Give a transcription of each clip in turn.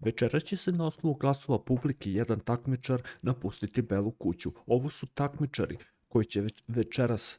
Večeras će se na osnovu glasova publike jedan takmičar napustiti Belu kuću. Ovo su takmičari koji će večeras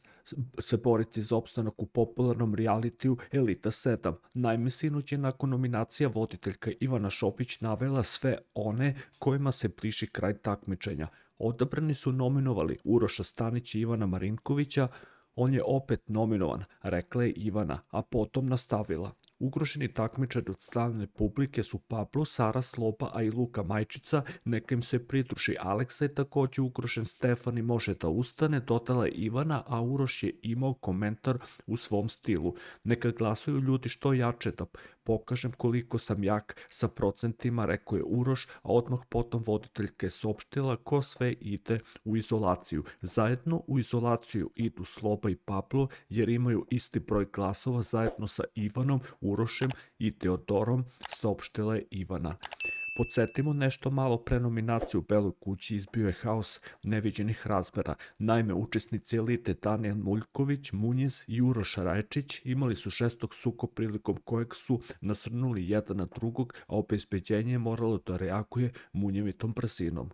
se boriti za opstanak u popularnom realitiju Elita 7. Naime, sinoć je nakon nominacija voditeljka Ivana Šopić navela sve one kojima se bliži kraj takmičenja. Odabrani su nominovali Uroša Stanić i Ivana Marinkovića, on je opet nominovan, rekla je Ivana, a potom nastavila. Ugroženi takmičari od strane publike su Pablo, Sara Sloba, a i Luka Majčica, neka im se pridruži. Aleksa je takođe ugrožen, Stefani može da ustane, dodala je Ivana, a Uroš je imao komentar u svom stilu. Neka glasuju ljudi što jače da pokažem koliko sam jak sa procentima, rekao je Uroš, a odmah potom voditeljka je sopštila ko sve ide u izolaciju. Zajedno u izolaciju idu Sloba i Pablo jer imaju isti broj glasova zajedno sa Ivanom, Urošem i Teodorom, saopštila je Ivana. Podsjetimo nešto malo pre nominaciju u Beloj kući izbio je haos neviđenih razmera. Naime, učesnici elite Daniel Muljković, Munjiz i Uroš Rajčić imali su šestog suko prilikom kojeg su nasrnuli jedan na drugog, a obezbeđenje je moralo da reaguje munjevitom brzinom.